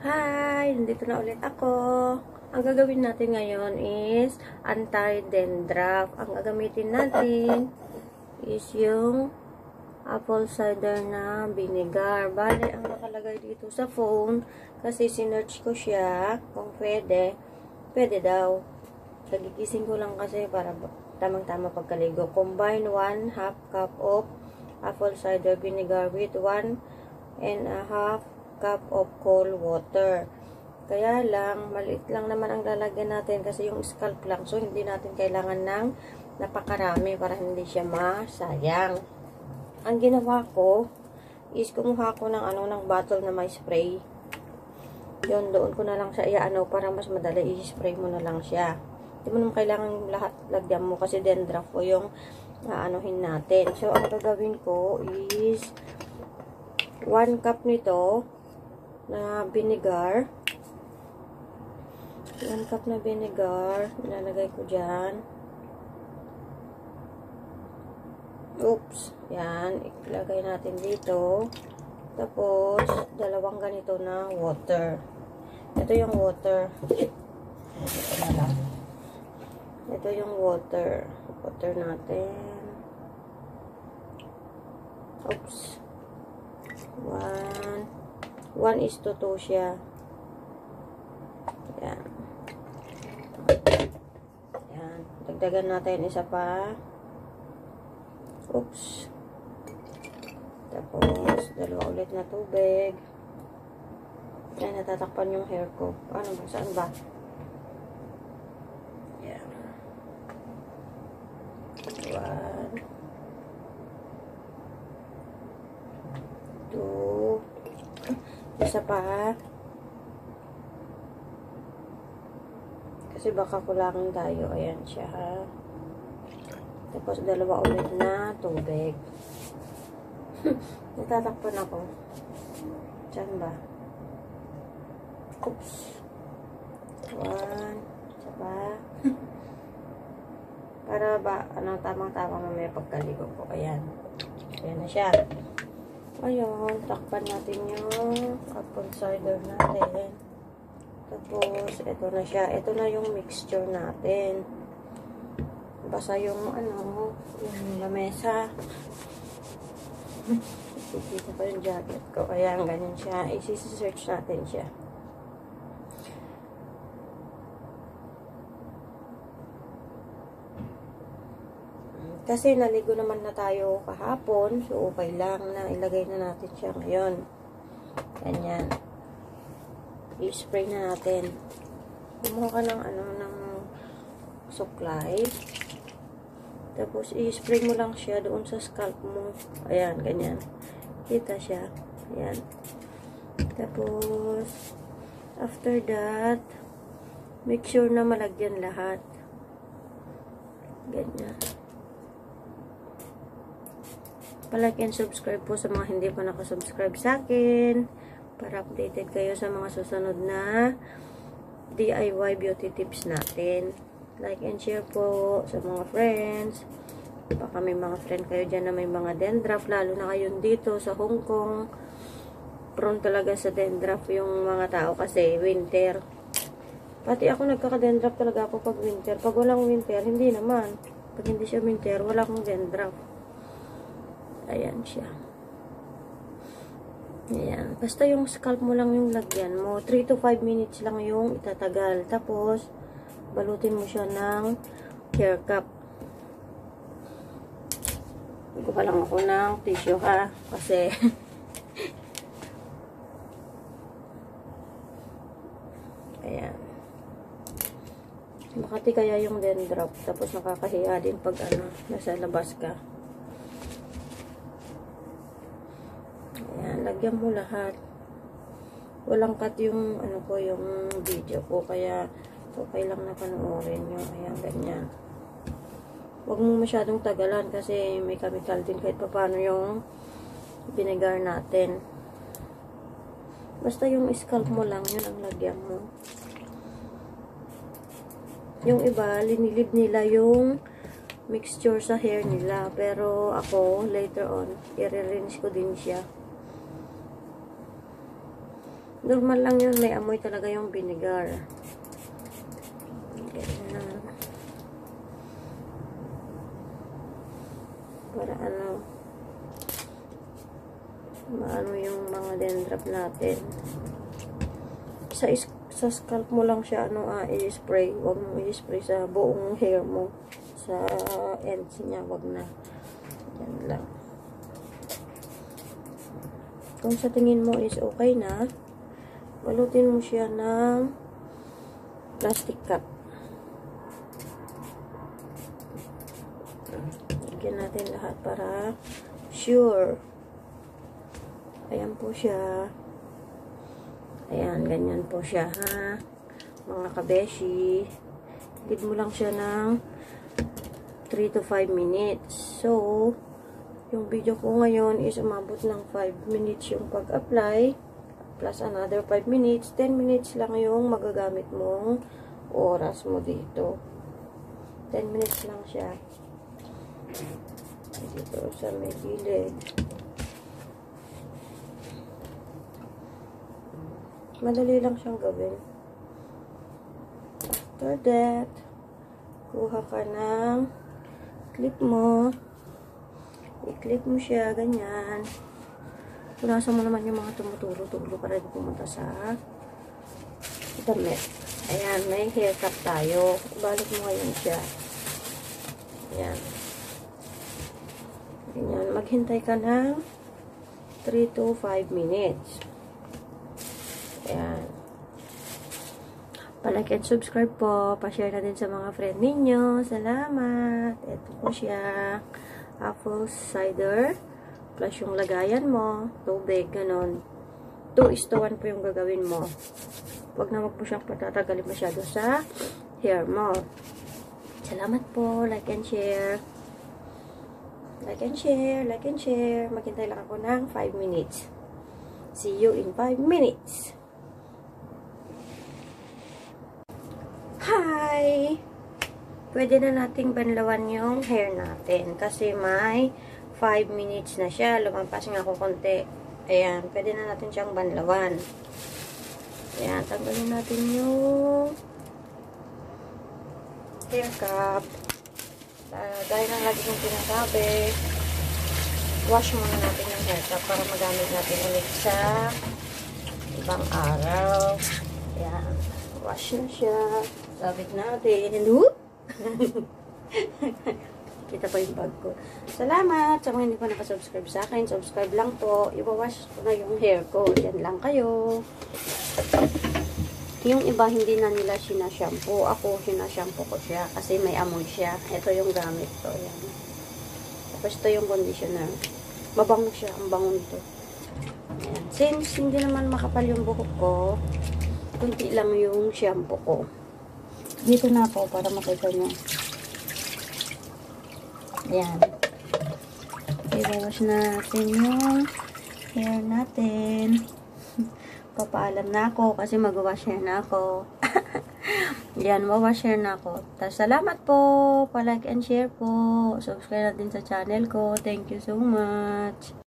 Hi! Nandito na ulit ako. Ang gagawin natin ngayon is anti-dandruff. Ang gagamitin natin is yung apple cider na vinegar. Bale, ang nakalagay dito sa phone, kasi sinerch ko siya, kung pwede, pwede daw. Kagigising ko lang kasi para tamang-tama pagkaligo. Combine 1 half cup of apple cider vinegar with 1 and a half cup of cold water. Kaya lang, maliit lang naman ang lalagyan natin kasi yung scalp lang. So, hindi natin kailangan ng napakarami para hindi siya masayang. Ang ginawa ko is kumuha ko ng ano ng bottle na may spray. Yun, doon ko na lang siya iaano para mas madali i-spray mo na lang siya. Hindi mo naman kailangan lahat lagyan mo kasi dandruff po yung aanuhin natin. So, ang gagawin ko is 1 cup nito na vinegar. 1 cup na vinegar. Nilalagay ko dyan. Oops. Yan. Ilagay natin dito. Tapos, dalawang ganito na water. Ito yung water. Ito yung water. Water natin. Oops. 1 1 is to 2 siya. Yan. Yan. Dagdagan natin isa pa. Oops. Tapos, dalawa ulit na tubig. Yan, natatakpan yung hair ko. Ano ba? Saan ba? Yan. One. Isa pa. Kasi baka kulangin tayo. Ayan siya ha. Tapos dalawa ulit na tubig. Natatakpan ako. Diyan ba? Oops. One. Isa pa. Para ba, ano, tamang-tama mamaya pagkaligo ko. Ayan. Ayan na siya. Ayun, takpan natin yung apple cider natin. Tapos, ito na siya. Ito na yung mixture natin. Basa yung, ano, yung lamesa. Ikita ko yung jacket ko. Ayan, ganyan siya. Isi-search natin siya. Kasi naligo naman na tayo kahapon. So, okay lang na ilagay na natin siya ngayon. Ganyan. I-spray na natin. Kumuha ka ng ano, ng suklay. Tapos, i-spray mo lang siya doon sa scalp mo. Ayan, ganyan. Kita siya. Ayan. Tapos, after that, make sure na malagyan lahat. Ganyan. Palike and subscribe po sa mga hindi pa nakasubscribe sa akin para updated kayo sa mga susunod na DIY beauty tips natin. Like and share po sa mga friends. Baka may mga friend kayo dyan na may mga dandruff, lalo na kayo dito sa Hong Kong. Prone talaga sa dandruff yung mga tao kasi winter. Pati ako nagkaka-dandruff talaga ako pag winter. Pag walang winter, hindi naman. Pag hindi siya winter, wala akong dandruff. Ayan siya. Ayan. Basta yung scalp mo lang yung lagyan mo. 3 to 5 minutes lang yung itatagal. Tapos, balutin mo siya ng hair cup. Ito pa lang ako ng tissue ha. Kasi, ayan. Makati kaya yung dandruff. Tapos nakakahiya din pag ano, nasa labas ka. Ayan, lagyan mo lahat. Walang cut yung, ano ko, yung video ko. Kaya, okay lang na panoorin nyo. Ayan, ganyan. Huwag mo masyadong tagalan kasi may chemical din kahit paano yung vinegar natin. Basta yung scalp mo lang, yun ang lagyan mo. Yung iba, linilib nila yung mixture sa hair nila. Pero ako, later on, i-rinse ko din siya. Normal lang yun. May amoy talaga yung vinegar. Ganyan. Para ano, maano yung mga dandruff natin. Sa, sa scalp mo lang siya, ano, ah, i-spray. Huwag mo i-spray sa buong hair mo. Sa ends niya, wag na. Yan lang. Kung sa tingin mo is okay na, balutin mo siya ng plastic cup. Lagyan natin lahat para sure. Ayan po siya. Ayan, ganyan po siya, ha? Mga kabeshi. Leave mo lang siya ng 3 to 5 minutes. So, yung video ko ngayon is umabot ng 5 minutes yung pag-apply. Plus another 5 minutes. 10 minutes lang yung magagamit mong oras mo dito. 10 minutes lang siya. Dito sa may gilid. Madali lang siyang gawin. After that, kuha ka ng clip mo. I-clip mo siya, ganyan. Punasan mo naman yung mga tumutulo-tulo para di pumunta sa damit. Ayan, may hair cap tayo. Balik mo ngayon siya. Ayan. Ganyan. Maghintay ka ng 3 to 5 minutes. Ayan. Palike and subscribe po. Pa-share na din sa mga friend ninyo. Salamat. Ito po siya. Apple cider. Plus yung lagayan mo. Tubig. Ganon. 2 is to 1 po yung gagawin mo. Huwag na wag po siyang patatagalin masyado sa hair mo. Salamat po. Like and share. Like and share. Like and share. Maghintay lang ako ng 5 minutes. See you in 5 minutes. Hi! Pwede na nating banlawan yung hair natin. Kasi may 5 minutes na siya. Lumampas nga ako konti. Ayan. Pwede na natin siyang banlawan. Ayan. Tanggalin natin yung hair cap. Uh, dahil ang lagi kong pinasabi, wash muna natin yung hair cap para magamit natin ulit sa ibang araw. Ayan. Wash na siya. Sabit natin. Whoop! Kita pa yung bag ko. Salamat sa mga hindi pa nakasubscribe sa akin. Subscribe lang po. Iwawash ko na yung hair ko. Yan lang kayo. Yung iba hindi na nila sinashampoo. Ako sinashampoo ko siya kasi may amoy siya. Ito yung gamit ko. Yan. Tapos ito yung conditioner. Mabango siya. Ang bango nito. Ayan. Since hindi naman makapal yung buhok ko, kunti lang yung shampoo ko. Dito na ako para makita nyo. Ayan. I-wash natin yung hair natin. Papaalam na ako kasi mag-wash hair na ako. Yan, wawash hair na ako. Tapos, salamat po. Pa-like and share po. Subscribe natin sa channel ko. Thank you so much.